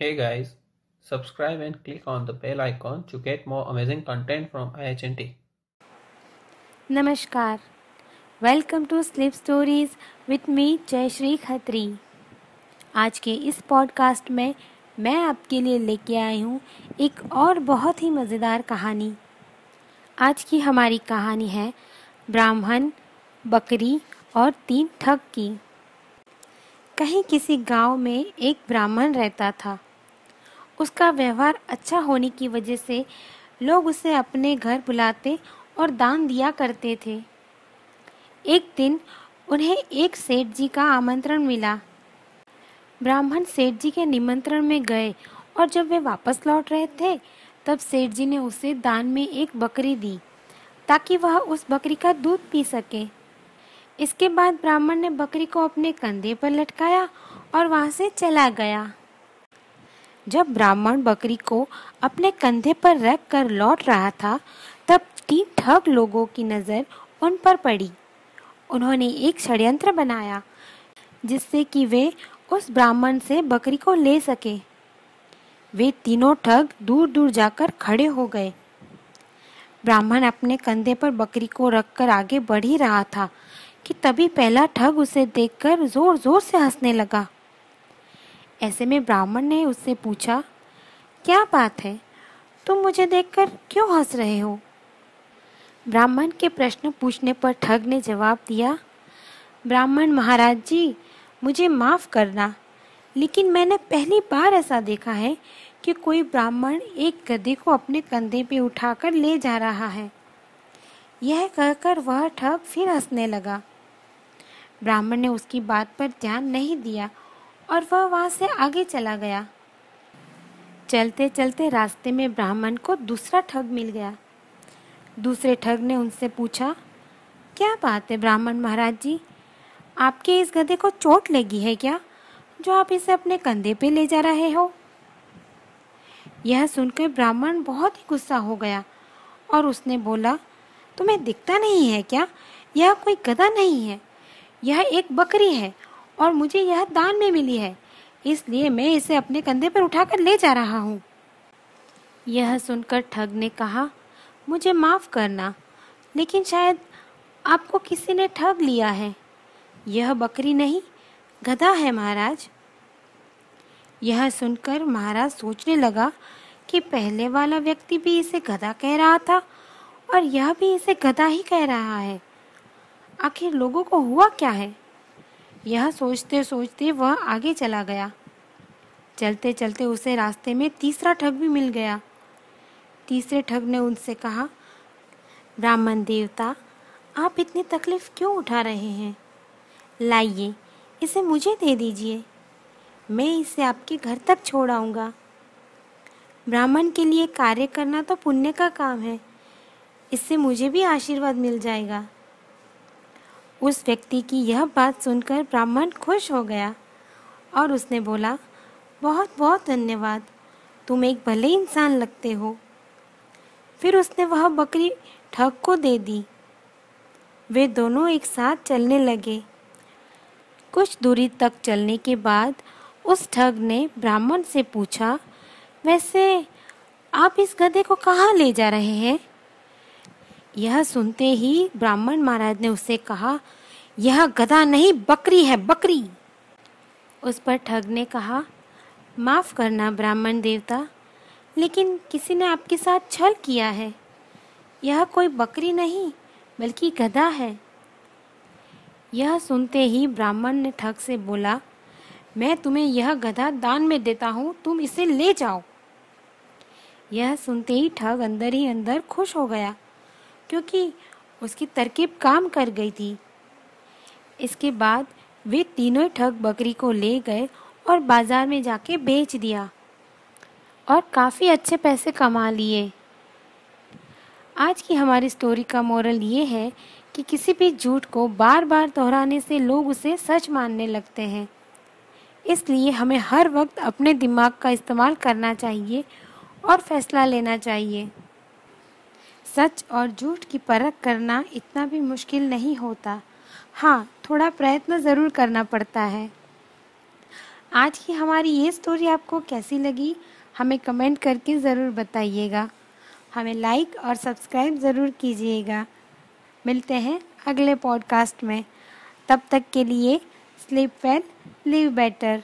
Hey guys, subscribe and click on the bell icon to get more amazing content from IHNT. नमस्कार welcome to sleep stories with me Jayshree Khatri आज के इस podcast में मैं आपके लिए लेके आई हूँ एक और बहुत ही मज़ेदार कहानी। आज की हमारी कहानी है ब्राह्मण बकरी और तीन ठग की। कहीं किसी गाँव में एक ब्राह्मण रहता था। उसका व्यवहार अच्छा होने की वजह से लोग उसे अपने घर बुलाते और दान दिया करते थे। एक दिन उन्हें एक सेठ जी का आमंत्रण मिला। ब्राह्मण सेठ जी के निमंत्रण में गए और जब वे वापस लौट रहे थे, तब सेठ जी ने उसे दान में एक बकरी दी ताकि वह उस बकरी का दूध पी सके। इसके बाद ब्राह्मण ने बकरी को अपने कंधे पर लटकाया और वहाँ से चला गया। जब ब्राह्मण बकरी को अपने कंधे पर रख कर लौट रहा था, तब तीन ठग लोगों की नज़र उन पर पड़ी। उन्होंने एक षड्यंत्र बनाया, जिससे कि वे उस ब्राह्मण से बकरी को ले सके। वे तीनों ठग दूर दूर जाकर खड़े हो गए। ब्राह्मण अपने कंधे पर बकरी को रखकर आगे बढ़ ही रहा था, कि तभी पहला ठग उसे देखकर ज़ोर ज़ोर से हंसने लगा। ऐसे में ब्राह्मण ने उससे पूछा, क्या बात है? तुम मुझे देखकर क्यों हंस रहे हो? ब्राह्मण के प्रश्न पूछने पर ठग ने जवाब दिया, ब्राह्मण महाराज जी, मुझे माफ़ करना, लेकिन मैंने पहली बार ऐसा देखा है कि कोई ब्राह्मण एक गधे को अपने कंधे पे उठाकर ले जा रहा है। यह कहकर वह ठग फिर हंसने लगा। ब्राह्मण ने उसकी बात पर ध्यान नहीं दिया और वह वहाँ से आगे चला गया। चलते चलते रास्ते में ब्राह्मण को दूसरा ठग मिल गया। दूसरे ठग ने उनसे पूछा, क्या बात है ब्राह्मण महाराज जी? आपके इस गधे को चोट लगी है क्या, जो आप इसे अपने कंधे पे ले जा रहे हो? यह सुनकर ब्राह्मण बहुत ही गुस्सा हो गया और उसने बोला, तुम्हें दिखता नहीं है क्या? यह कोई गधा नहीं है। यह एक बकरी है और मुझे यह दान में मिली है। इसलिए मैं इसे अपने कंधे पर उठाकर ले जा रहा हूँ। यह सुनकर ठग ने कहा, मुझे माफ़ करना, लेकिन शायद आपको किसी ने ठग लिया है। यह बकरी नहीं, गधा है महाराज। यह सुनकर महाराज सोचने लगा कि पहले वाला व्यक्ति भी इसे गधा कह रहा था और यह भी इसे गधा ही कह रहा है। आखिर लोगों को हुआ क्या है? यह सोचते सोचते वह आगे चला गया। चलते चलते उसे रास्ते में तीसरा ठग भी मिल गया। तीसरे ठग ने उनसे कहा, ब्राह्मण देवता, आप इतनी तकलीफ़ क्यों उठा रहे हैं? लाइए, इसे मुझे दे दीजिए। मैं इसे आपके घर तक छोड़ आऊँगा। ब्राह्मण के लिए कार्य करना तो पुण्य का काम है। इससे मुझे भी आशीर्वाद मिल जाएगा। उस व्यक्ति की यह बात सुनकर ब्राह्मण खुश हो गया और उसने बोला, बहुत बहुत धन्यवाद। तुम एक भले इंसान लगते हो। फिर उसने वह बकरी ठग को दे दी। वे दोनों एक साथ चलने लगे। कुछ दूरी तक चलने के बाद उस ठग ने ब्राह्मण से पूछा, वैसे आप इस गधे को कहाँ ले जा रहे हैं? यह सुनते ही ब्राह्मण महाराज ने उससे कहा, यह गधा नहीं, बकरी है, बकरी. उस पर ठग ने कहा, माफ़ करना ब्राह्मण देवता, लेकिन किसी ने आपके साथ छल किया है। यह कोई बकरी नहीं, बल्कि गधा है. यह सुनते ही ब्राह्मण ने ठग से बोला, मैं तुम्हें यह गधा दान में देता हूँ, तुम इसे ले जाओ. यह सुनते ही ठग अंदर ही अंदर खुश हो गया। क्योंकि उसकी तरकीब काम कर गई थी। इसके बाद वे तीनों ठग बकरी को ले गए और बाज़ार में जाके बेच दिया और काफ़ी अच्छे पैसे कमा लिए। आज की हमारी स्टोरी का मोरल ये है कि किसी भी झूठ को बार बार दोहराने से लोग उसे सच मानने लगते हैं। इसलिए हमें हर वक्त अपने दिमाग का इस्तेमाल करना चाहिए और फैसला लेना चाहिए। सच और झूठ की परख करना इतना भी मुश्किल नहीं होता। हाँ थोड़ा प्रयत्न ज़रूर करना पड़ता है। आज की हमारी ये स्टोरी आपको कैसी लगी? हमें कमेंट करके ज़रूर बताइएगा। हमें लाइक और सब्सक्राइब ज़रूर कीजिएगा। मिलते हैं अगले पॉडकास्ट में। तब तक के लिए स्लीप वेल लिव बेटर